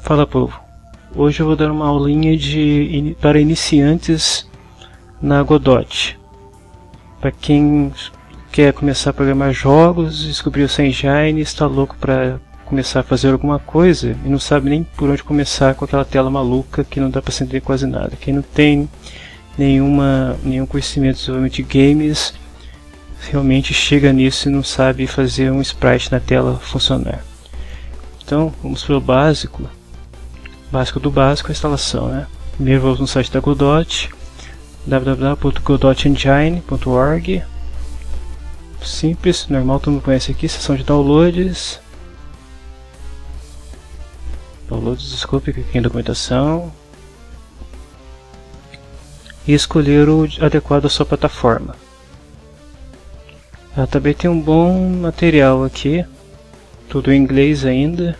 Fala povo, hoje eu vou dar uma aulinha de, para iniciantes na Godot. Para quem quer começar a programar jogos, descobriu o Engine, está louco para começar a fazer alguma coisa e não sabe nem por onde começar com aquela tela maluca que não dá para entender quase nada. Quem não tem nenhuma, nenhum conhecimento de games realmente chega nisso e não sabe fazer um sprite na tela funcionar. Então vamos para o básico básico do básico, a instalação. Né? Primeiro vamos no site da Godot, www.godotengine.org Simples, normal, todo mundo conhece aqui, seção de downloads. Downloads, desculpe, aqui em documentação. E escolher o adequado à sua plataforma. Ela também tem um bom material aqui, tudo em inglês ainda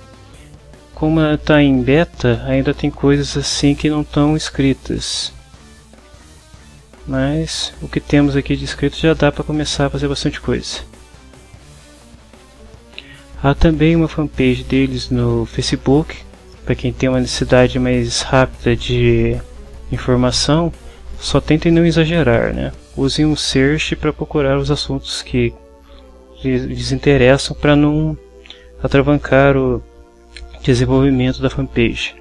como ela está em beta, ainda tem coisas assim que não estão escritas. Mas o que temos aqui de escrito já dá para começar a fazer bastante coisa. Há também uma fanpage deles no Facebook, para quem tem uma necessidade mais rápida de informação, só tentem não exagerar, né? Usem um search para procurar os assuntos que lhes interessam para não atravancar o desenvolvimento da fanpage.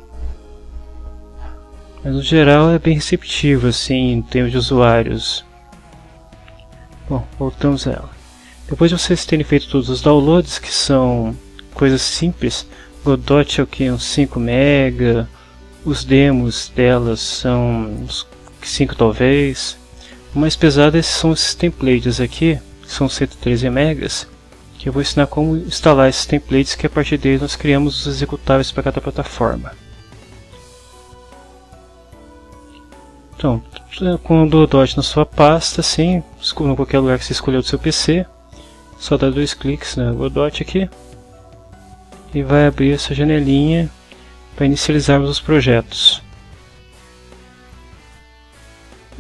Mas no geral é bem receptivo assim em termos de usuários. Bom, voltamos a ela. Depois de vocês terem feito todos os downloads, que são coisas simples, Godot é o que? Uns 5 MB, os demos delas são uns 5 talvez. O mais pesado esses são esses templates aqui, que são 113 megas que eu vou ensinar como instalar esses templates que a partir deles nós criamos os executáveis para cada plataforma. Então, com o Dodot na sua pasta, assim, em qualquer lugar que você escolheu do seu PC, só dá dois cliques na Godot aqui e vai abrir essa janelinha para inicializarmos os projetos.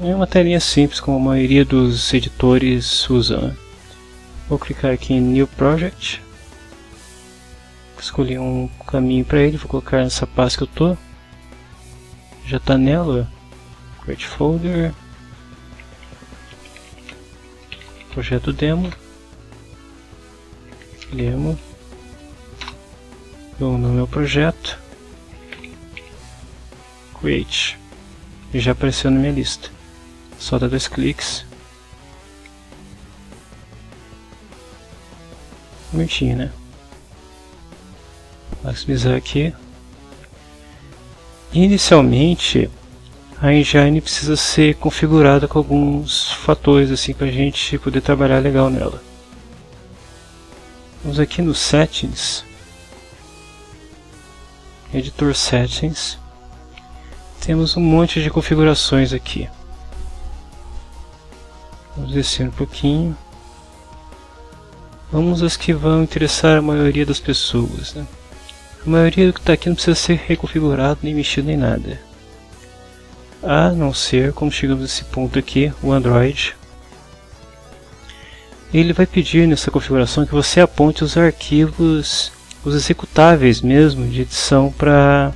É uma telinha simples, como a maioria dos editores usam. Né? Vou clicar aqui em New Project. Escolhi um caminho para ele, vou colocar nessa pasta que eu tô. Já está nela. Create folder. Projeto demo. Demo. Vou no meu projeto. Create. E já apareceu na minha lista. Só dar dois cliques Bonitinho, né? Maximizar aqui. Inicialmente, a engine precisa ser configurada com alguns fatores assim para a gente poder trabalhar legal nela. Vamos aqui no Settings, Editor Settings, temos um monte de configurações aqui. Vamos descer um pouquinho. Vamos às que vão interessar a maioria das pessoas. Né? A maioria do que está aqui não precisa ser reconfigurado, nem mexido, nem nada. A não ser, como chegamos nesse ponto aqui, o Android. Ele vai pedir nessa configuração que você aponte os arquivos, os executáveis mesmo, de edição para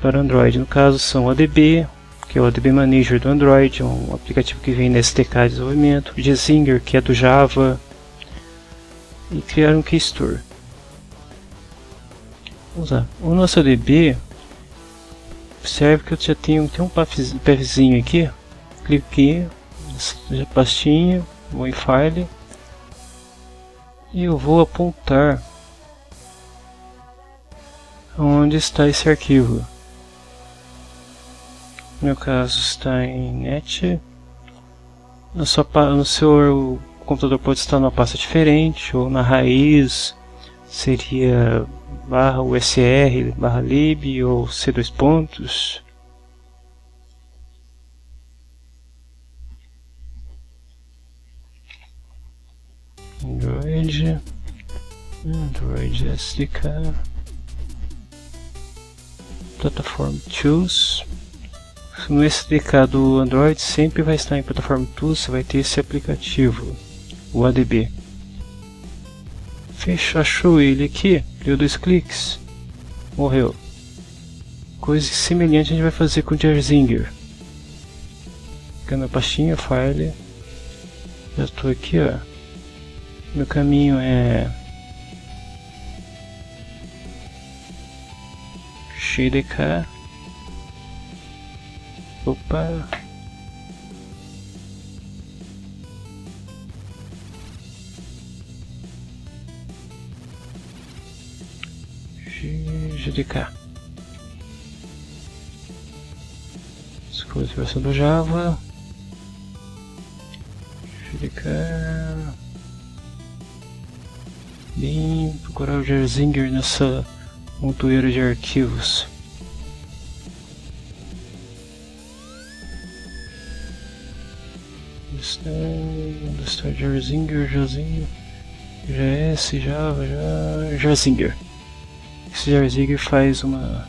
para Android. No caso são o ADB, que é o ADB Manager do Android, é um aplicativo que vem na SDK de desenvolvimento, o Gzinger, que é do Java, e criar um keystore. Vamos lá. O nosso DB observe que eu já tenho, tenho um pathzinho aqui. Clique aqui, pastinha, vou em file e eu vou apontar onde está esse arquivo. No meu caso está em net. No seu, no seu computador pode estar numa pasta diferente, ou na raiz seria barra usr barra lib ou c2 pontos. Android, Android SDK, Platform Tools. No SDK do Android sempre vai estar em Platform Tools, você vai ter esse aplicativo o ADB. Fecha, achou ele aqui, deu dois cliques, morreu. Coisa semelhante a gente vai fazer com o Jerzinger. Pegando a pastinha, file. Já estou aqui, ó. Meu caminho é XDK. Opa. GDK. Escolha a versão do Java. GDK. Bem, procurar o Jerzinger nessa montoeira de arquivos. Está Jerzinger, Jerzinger, JS, Java, Jerzinger. Esse Jerzinger faz uma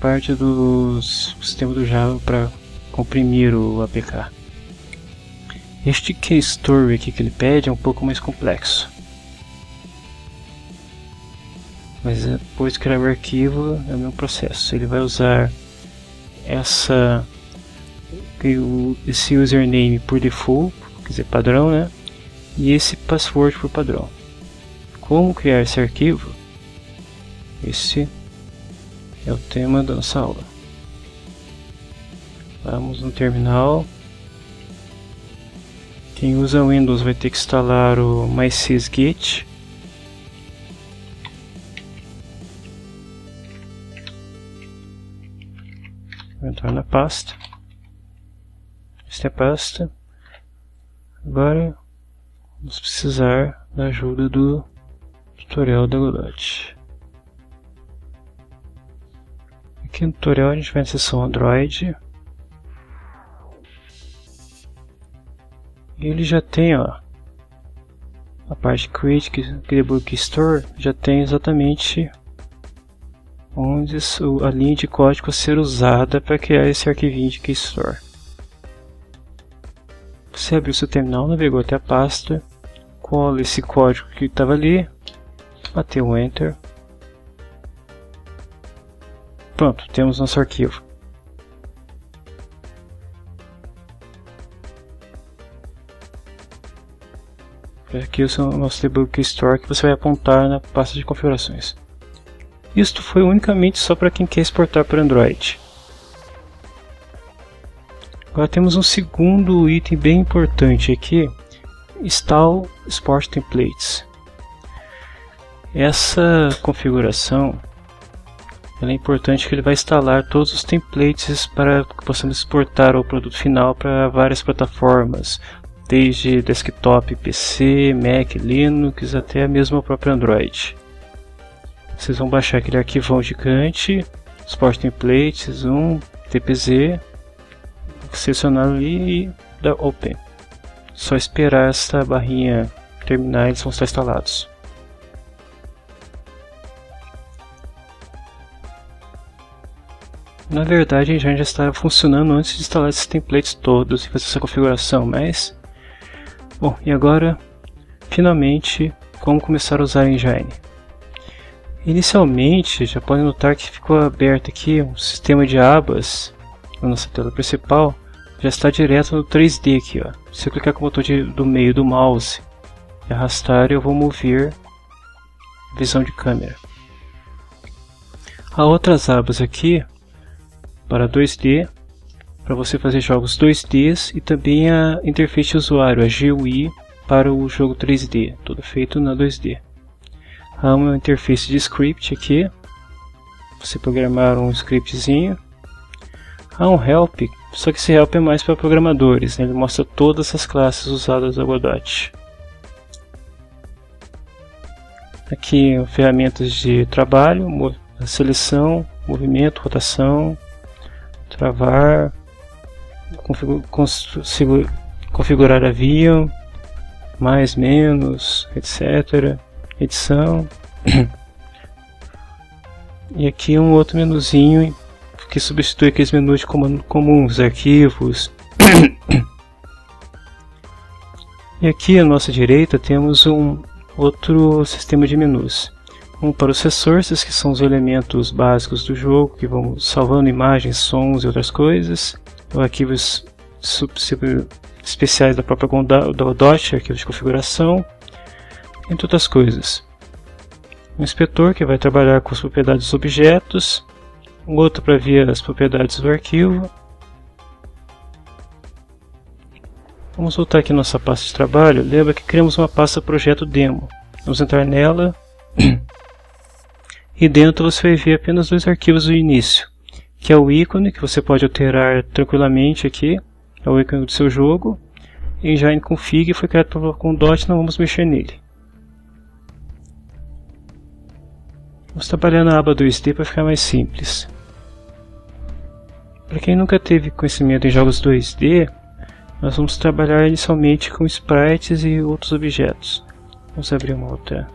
parte do sistema do Java para comprimir o APK. Este KStory aqui que ele pede é um pouco mais complexo. Mas depois de criar o arquivo é o mesmo processo. Ele vai usar essa esse username por default, quer dizer padrão, né? E esse password por padrão. Como criar esse arquivo? Esse é o tema da nossa aula. Vamos no terminal. Quem usa Windows vai ter que instalar o mysysgit Vou entrar na pasta. Esta é a pasta. Agora vamos precisar da ajuda do tutorial da Godot. Aqui no tutorial a gente vai na seção Android. E ele já tem ó, a parte Create, Debug Store, já tem exatamente onde a linha de código a ser usada para criar esse arquivinho de keystore. Você abriu seu terminal, navegou até a pasta, cola esse código que estava ali, bateu Enter. Pronto, temos nosso arquivo. Aqui é o nosso debug store que você vai apontar na pasta de configurações. Isto foi unicamente só para quem quer exportar para Android. Agora temos um segundo item bem importante aqui, Install Export Templates. Essa configuração é importante que ele vai instalar todos os templates para que possamos exportar o produto final para várias plataformas, desde desktop, PC, Mac, Linux até mesmo o próprio Android vocês vão baixar aquele arquivão gigante, Sport Templates, um TPZ, selecionar ali e dar Open. Só esperar essa barrinha terminar eles vão estar instalados. Na verdade, já já está funcionando antes de instalar esses templates todos e fazer essa configuração, mas... Bom, e agora, finalmente, como começar a usar a Engine. Inicialmente, já podem notar que ficou aberto aqui um sistema de abas na nossa tela principal, já está direto no 3D aqui. Ó. Se eu clicar com o botão de, do meio do mouse e arrastar, eu vou mover visão de câmera. Há outras abas aqui para 2D, para você fazer jogos 2D e também a interface usuário, a GUI para o jogo 3D, tudo feito na 2D. Há uma interface de script aqui. Você programar um scriptzinho. Há um help, só que esse help é mais para programadores. Né? Ele mostra todas as classes usadas da Godot. Aqui ferramentas de trabalho, seleção, movimento, rotação, travar, configurar avião, mais, menos, etc edição. e aqui um outro menuzinho que substitui aqueles menus comuns, arquivos. e aqui à nossa direita temos um outro sistema de menus. Um para os resources, que são os elementos básicos do jogo, que vão salvando imagens, sons e outras coisas. Arquivos especiais da própria Godot, arquivos de configuração, entre outras coisas. Um inspetor que vai trabalhar com as propriedades dos objetos, um outro para ver as propriedades do arquivo. Vamos voltar aqui nossa pasta de trabalho. Lembra que criamos uma pasta projeto demo. Vamos entrar nela e dentro você vai ver apenas dois arquivos do início, que é o ícone que você pode alterar tranquilamente aqui, é o ícone do seu jogo. Engine config foi criado com Dot, não vamos mexer nele. Vamos trabalhar na aba 2D para ficar mais simples. Para quem nunca teve conhecimento em jogos 2D, nós vamos trabalhar inicialmente com sprites e outros objetos. Vamos abrir uma outra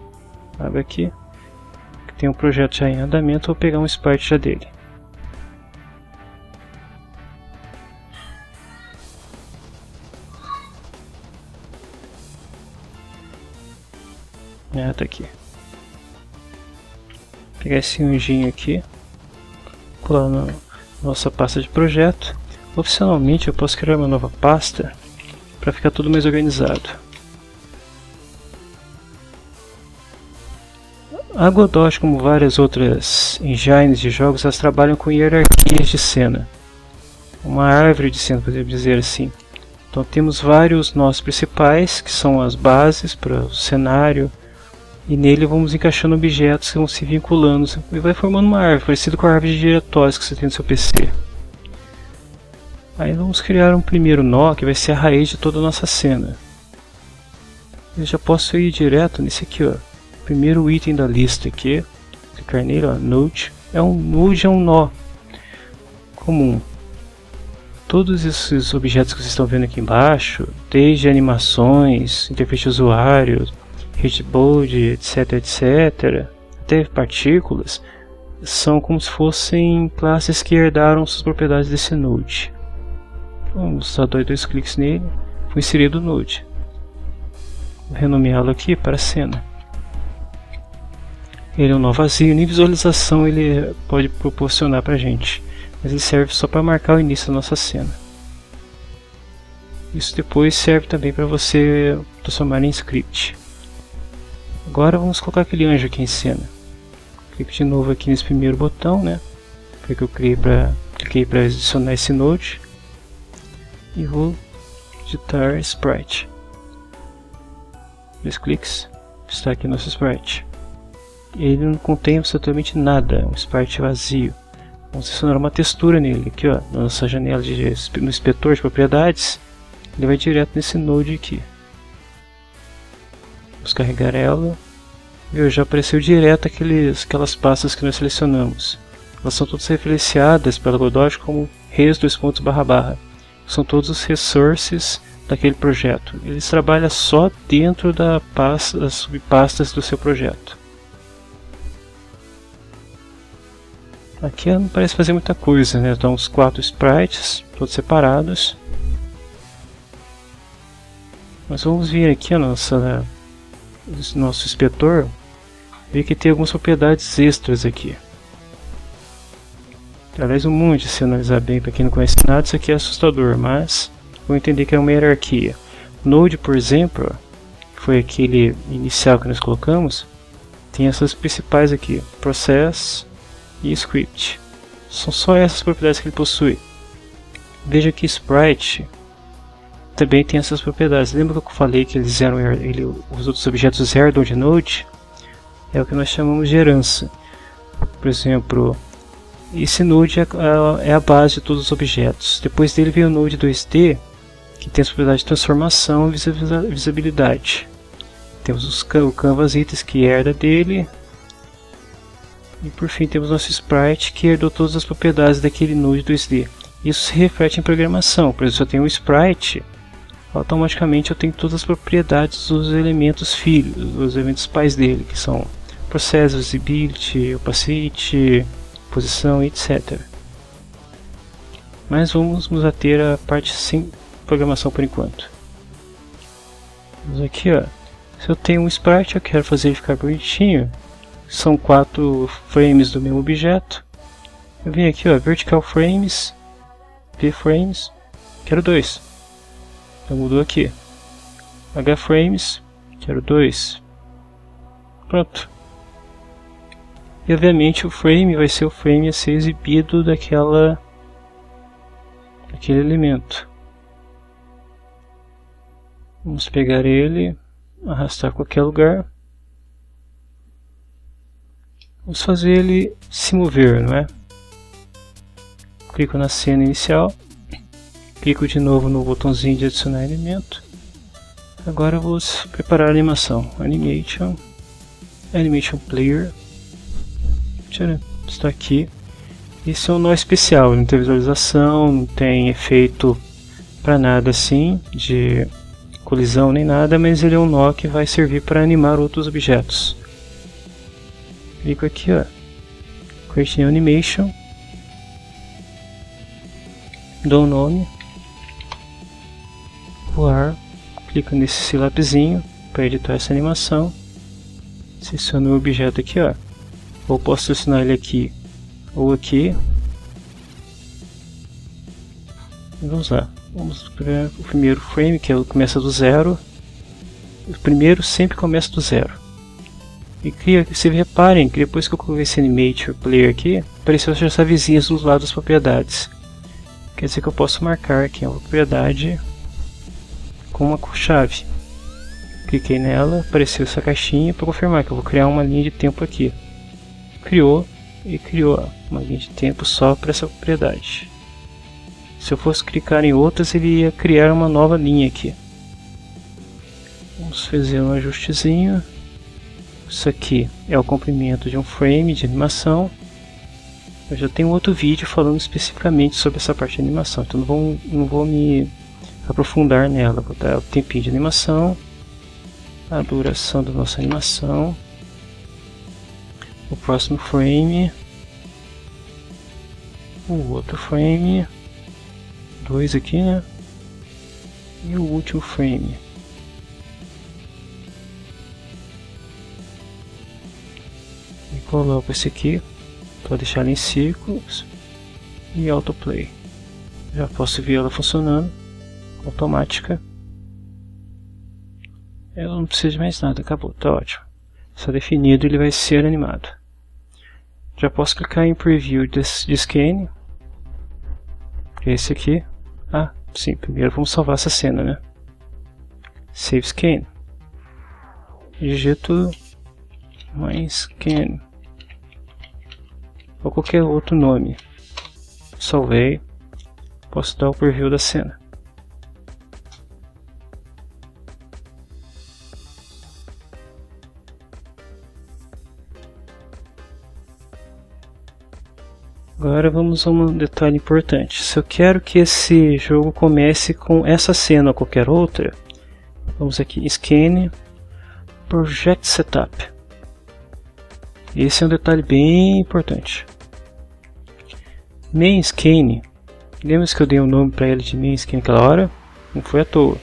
aba aqui, tem um projeto já em andamento, vou pegar um sprite já dele. Ah, tá aqui. Vou pegar esse anjinho aqui, pular no nossa pasta de projeto. Opcionalmente eu posso criar uma nova pasta para ficar tudo mais organizado. A Godot, como várias outras engines de jogos, elas trabalham com hierarquias de cena. Uma árvore de cena, podemos dizer assim. Então temos vários nós principais, que são as bases para o cenário, e nele vamos encaixando objetos que vão se vinculando e vai formando uma árvore, parecido com a árvore de diretórios que você tem no seu PC. Aí vamos criar um primeiro nó que vai ser a raiz de toda a nossa cena. Eu já posso ir direto nesse aqui, ó. Primeiro item da lista aqui, clicar nele, node. É um node é um nó comum. Todos esses objetos que vocês estão vendo aqui embaixo, desde animações, interface de usuário, hitboard, etc, etc, até partículas, são como se fossem classes que herdaram suas propriedades desse node. Vamos dar dois, dois cliques nele, foi inserido o node. Vou renomeá-lo aqui para cena. Ele é um nó vazio, nem visualização ele pode proporcionar para gente, mas ele serve só para marcar o início da nossa cena. Isso depois serve também para você transformar em script. Agora vamos colocar aquele anjo aqui em cena. Clique de novo aqui nesse primeiro botão, né? Que eu criei para cliquei para adicionar esse node e vou digitar sprite. Dois cliques, está aqui nosso sprite. Ele não contém absolutamente nada, é um sprite vazio. Vamos adicionar uma textura nele, aqui ó, na nossa janela de, no inspetor de propriedades, ele vai direto nesse node aqui. Vamos carregar ela. Viu, já apareceu direto aqueles, aquelas pastas que nós selecionamos. Elas são todas referenciadas pela Godot como res pontos barra barra. São todos os resources daquele projeto. Eles trabalham só dentro da pasta, das subpastas do seu projeto. Aqui não parece fazer muita coisa, né? Estão os quatro sprites, todos separados. Mas vamos vir aqui a nossa nosso inspetor, vê que tem algumas propriedades extras aqui. Aliás, um monte, se analisar bem, para quem não conhece nada, isso aqui é assustador, mas vou entender que é uma hierarquia. Node, por exemplo, que foi aquele inicial que nós colocamos, tem essas principais aqui, Process e Script. São só essas propriedades que ele possui. Veja que Sprite também tem essas propriedades. Lembra que eu falei que eles eram ele, os outros objetos herdam de Node? É o que nós chamamos de herança. Por exemplo, esse Node é a, é a base de todos os objetos. Depois dele vem o Node 2D, que tem as propriedades de transformação e visibilidade. Temos os, o Canvas Itens que herda dele. E por fim temos nosso Sprite que herdou todas as propriedades daquele Node 2D. Isso se reflete em programação, por exemplo, se eu tenho um Sprite, automaticamente eu tenho todas as propriedades dos elementos filhos, dos elementos pais dele, que são Process, Visibility, Opacity, Posição, etc. Mas vamos nos ater à parte sem programação por enquanto. Vamos aqui, ó. Se eu tenho um sprite, eu quero fazer ele ficar bonitinho. São quatro frames do mesmo objeto. Eu vim aqui, ó, vertical frames, p frames, quero dois. Então mudou aqui. H frames, quero dois. Pronto. E obviamente o frame vai ser o frame a ser exibido daquela daquele elemento. Vamos pegar ele, arrastar qualquer lugar. Vamos fazer ele se mover, não é? Clico na cena inicial, clico de novo no botãozinho de adicionar elemento. Agora vou preparar a animação. Animation, Animation Player. Está aqui. Esse é um nó especial, não tem visualização, não tem efeito para nada assim, de colisão nem nada, mas ele é um nó que vai servir para animar outros objetos. Clico aqui, ó, New Animation, dou um nome, voar, clico nesse lapisinho para editar essa animação, seleciono o objeto aqui, ó, ou posso selecionar ele aqui ou aqui. Vamos lá. Vamos para o primeiro frame, que é começa do zero. O primeiro sempre começa do zero. E cria, se reparem que depois que eu coloquei esse animate player aqui, apareceu as chavezinhas dos lados das propriedades. Quer dizer que eu posso marcar aqui a propriedade com uma chave. Cliquei nela, apareceu essa caixinha para confirmar que eu vou criar uma linha de tempo aqui. Criou, e criou uma linha de tempo só para essa propriedade. Se eu fosse clicar em outras, ele ia criar uma nova linha aqui. Vamos fazer um ajustezinho. Isso aqui é o comprimento de um frame de animação. Eu já tenho outro vídeo falando especificamente sobre essa parte de animação, então não vou, não vou me aprofundar nela. Vou dar o tempinho de animação, a duração da nossa animação o próximo frame, o outro frame, dois aqui, né? E o último frame. Coloco esse aqui para deixar ele em círculos e autoplay. Já posso ver ela funcionando, automática. Ela não precisa de mais nada, acabou, tá ótimo está definido, ele vai ser animado. Já posso clicar em Preview de, de Scan. Esse aqui. Ah, sim, primeiro vamos salvar essa cena, né? Save Scan. Digito mais Scan. Ou qualquer outro nome. Salvei. Posso dar o preview da cena. Agora vamos a um detalhe importante. Se eu quero que esse jogo comece com essa cena ou qualquer outra, vamos aqui Scan, Project Setup. Esse é um detalhe bem importante. Main Scan, lembra que eu dei um nome para ele de Main Scan naquela hora? Não foi à toa.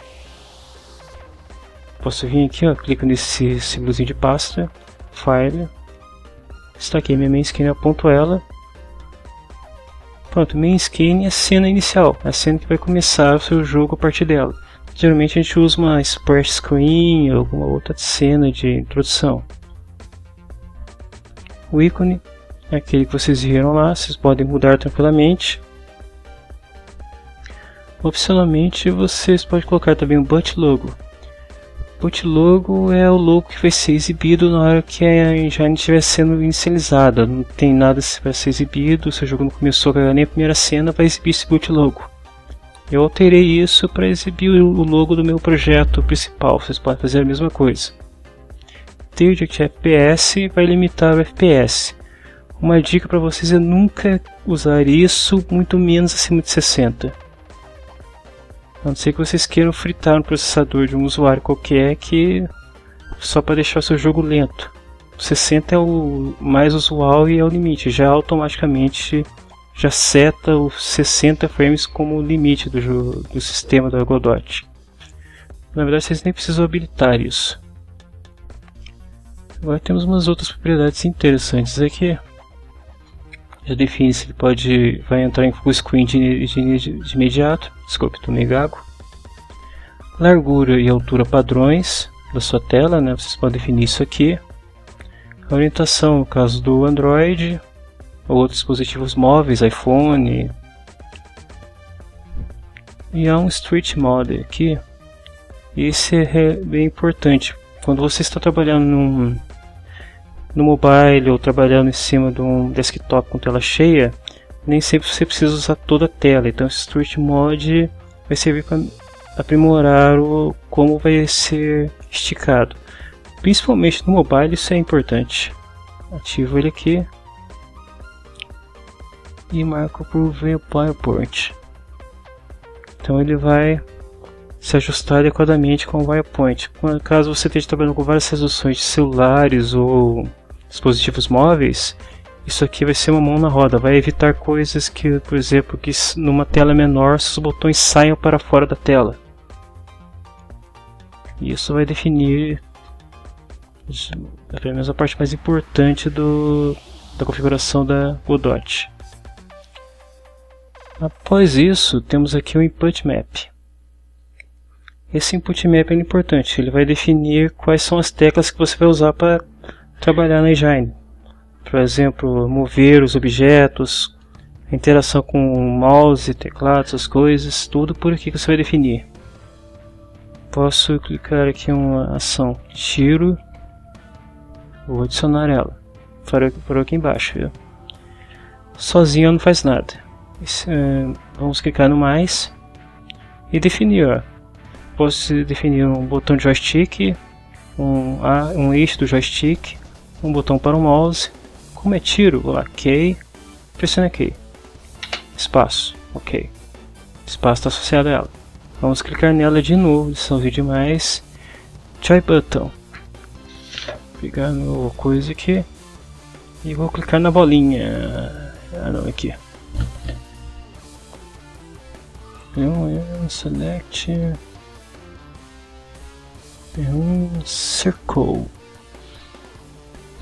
Posso vir aqui, ó, clico nesse símbolozinho de pasta, File, está aqui minha main scan, aponto ela Pronto, main scan é a cena inicial, a cena que vai começar o seu jogo a partir dela. Geralmente a gente usa uma splash screen ou alguma outra cena de introdução. O ícone é aquele que vocês viram lá, vocês podem mudar tranquilamente. Opcionalmente vocês podem colocar também o But Logo. Boot logo é o logo que vai ser exibido na hora que a engine estiver sendo inicializada. Não tem nada para ser exibido, se o jogo não começou a nem a primeira cena, vai exibir esse boot logo. Eu alterei isso para exibir o logo do meu projeto principal, vocês podem fazer a mesma coisa. Target FPS vai limitar o FPS. Uma dica para vocês é nunca usar isso, muito menos acima de 60. A não ser que vocês queiram fritar no processador de um usuário qualquer que só para deixar o seu jogo lento. 60 é o mais usual e é o limite. Já automaticamente já seta os 60 frames como limite do, jogo, do sistema da Godot. Na verdade, vocês nem precisam habilitar isso. Agora temos umas outras propriedades interessantes aqui. Já define se ele pode vai entrar em full screen de, de, de imediato. Desculpe, tomei gago. Largura e altura padrões da sua tela, né? Vocês podem definir isso aqui. Orientação, no caso do Android, ou outros dispositivos móveis, iPhone. E há um Street Mode aqui. Esse é bem importante. Quando você está trabalhando num, no mobile ou trabalhando em cima de um desktop com tela cheia, nem sempre você precisa usar toda a tela. Então esse Street Mode vai servir para aprimorar o como vai ser esticado. Principalmente no mobile isso é importante. Ativo ele aqui e marco por viewport. Então ele vai se ajustar adequadamente com o viewpoint. Caso você esteja trabalhando com várias resoluções de celulares ou dispositivos móveis, isso aqui vai ser uma mão na roda, vai evitar coisas que, por exemplo, que numa tela menor os botões saiam para fora da tela. Isso vai definir pelo menos a parte mais importante do, da configuração da Godot. Após isso, temos aqui o Input Map. Esse Input Map é importante, ele vai definir quais são as teclas que você vai usar para trabalhar na engine. Por exemplo, mover os objetos, interação com mouse, teclado, essas coisas, tudo por aqui que você vai definir. Posso clicar aqui em uma ação tiro, vou adicionar ela, por aqui embaixo. Viu? Sozinho não faz nada. Uh, vamos clicar no mais e definir. Ó. Posso definir um botão de joystick, um, um eixo do joystick, um botão para o mouse. Como é tiro, ok, pressione aqui. Espaço, ok. Espaço está associado a ela. Vamos clicar nela de novo, adicionar vídeo mais. Joy button. Pegar meu coisa aqui. E vou clicar na bolinha. Ah não, aqui. Então, select um circle.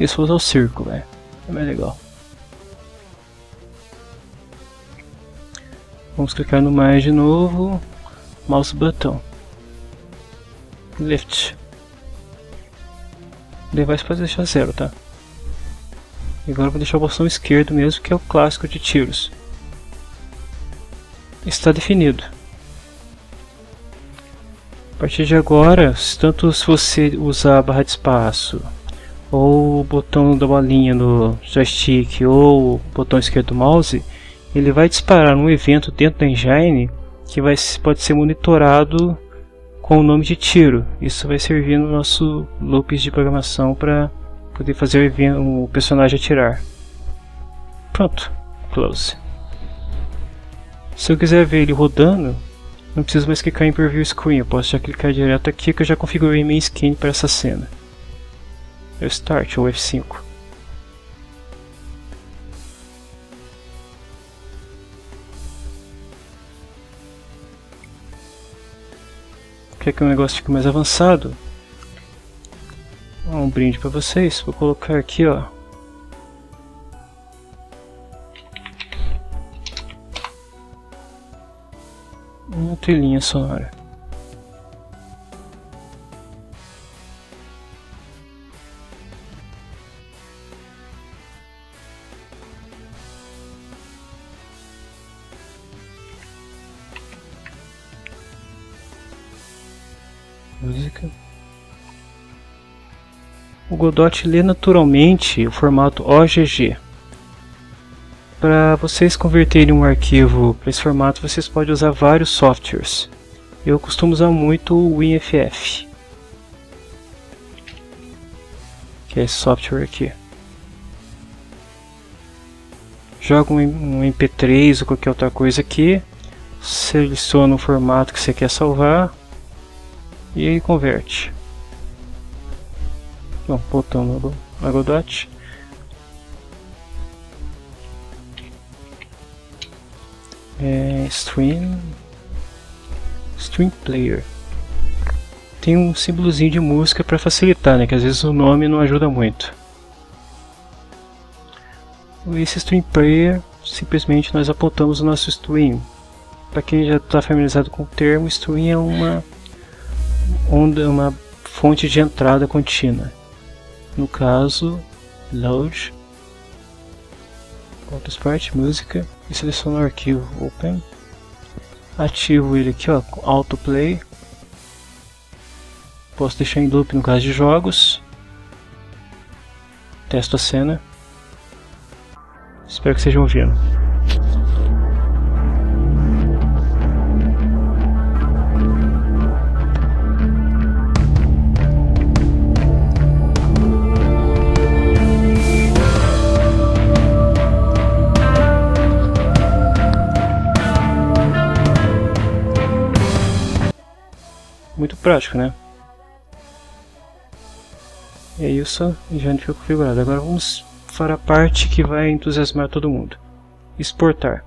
Esse foi o círculo, é. É mais legal. Vamos clicar no mais de novo. Mouse button. Lift. Device pode deixar zero, tá? E agora vou deixar o botão esquerdo mesmo, que é o clássico de tiros. Está definido. A partir de agora, tanto se você usar a barra de espaço ou o botão da bolinha no joystick ou o botão esquerdo do mouse, ele vai disparar um evento dentro da engine que vai, pode ser monitorado com o nome de tiro. Isso vai servir no nosso loops de programação para poder fazer o, personagem atirar. Pronto, close. Se eu quiser ver ele rodando, não preciso mais clicar em Preview Screen, eu posso já clicar direto aqui que eu já configurei minha skin para essa cena o Start ou F5. Quer que o negócio fique mais avançado? Um brinde para vocês. Vou colocar aqui, ó. Uma trilhinha sonora. Godot lê naturalmente o formato OGG. Para vocês converterem um arquivo para esse formato, vocês podem usar vários softwares. Eu costumo usar muito o WinFF, que é esse software aqui. Joga um MP3 ou qualquer outra coisa aqui, seleciona o formato que você quer salvar, e aí converte. Bom, voltando no Godot. É, stream stream player tem um símbolozinho de música para facilitar, né? Que às vezes o nome não ajuda muito. Esse Stream Player, simplesmente nós apontamos o nosso stream. Para quem já está familiarizado com o termo, stream é uma onda, uma fonte de entrada contínua. No caso, load, Part, música e seleciono o arquivo open. Ativo ele aqui, ó, autoplay. Posso deixar em loop no caso de jogos. Testo a cena. Espero que estejam ouvindo. Muito prático, né? É isso, já ficou configurado. Agora vamos para a parte que vai entusiasmar todo mundo. Exportar.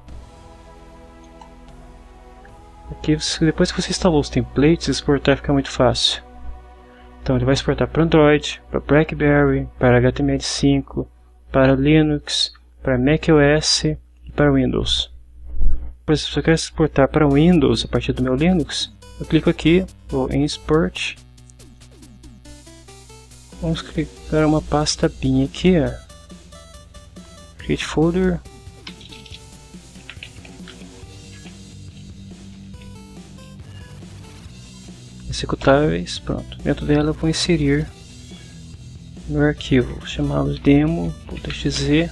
Aqui, depois que você instalou os templates, exportar fica muito fácil. Então ele vai exportar para Android, para BlackBerry, para HTML5, para Linux, para macOS e para Windows. Pois se eu quero exportar para Windows a partir do meu Linux, eu clico aqui, vou em Export. Vamos criar uma pasta bin aqui, ó. Create folder. Executáveis, pronto. Dentro dela eu vou inserir meu arquivo, chamá-lo demo.exe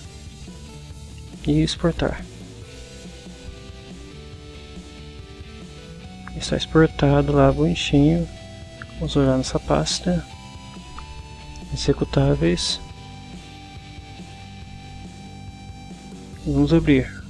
e exportar. Está exportado lá bonitinho. Vamos olhar nessa pasta. Executáveis. Vamos abrir.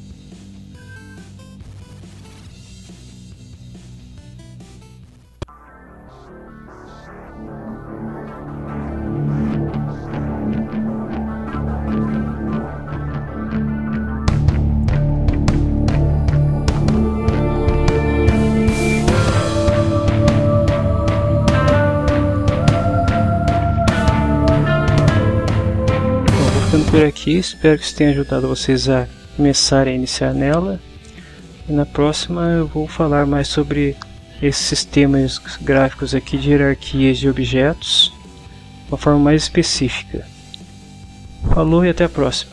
Aqui, espero que isso tenha ajudado vocês a começar a iniciar nela. E na próxima eu vou falar mais sobre esses sistemas gráficos aqui de hierarquias de objetos, de uma forma mais específica. Falou e até a próxima.